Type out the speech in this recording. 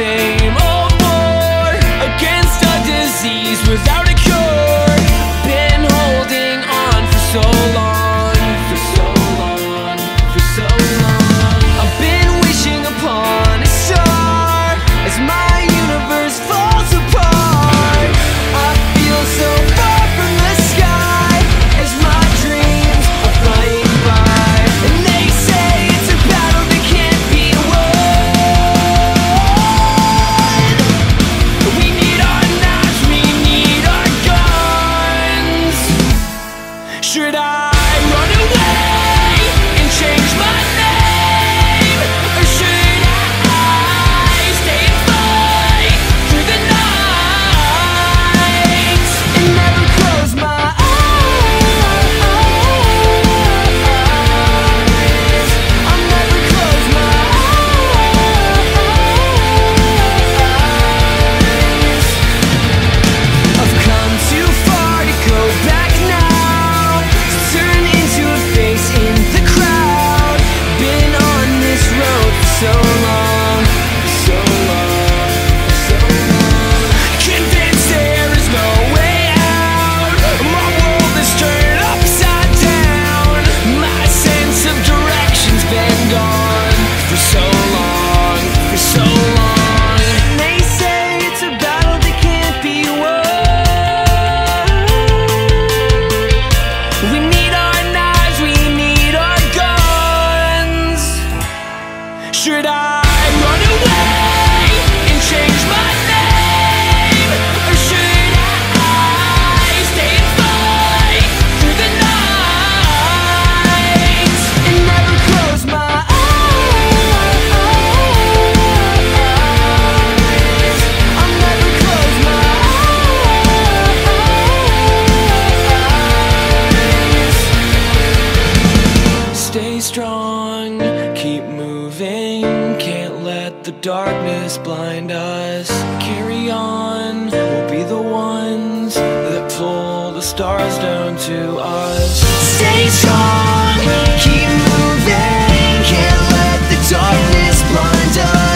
say die. should I? let the darkness blind us. Carry on, we'll be the ones that pull the stars down to us. Stay strong, keep moving, can't let the darkness blind us.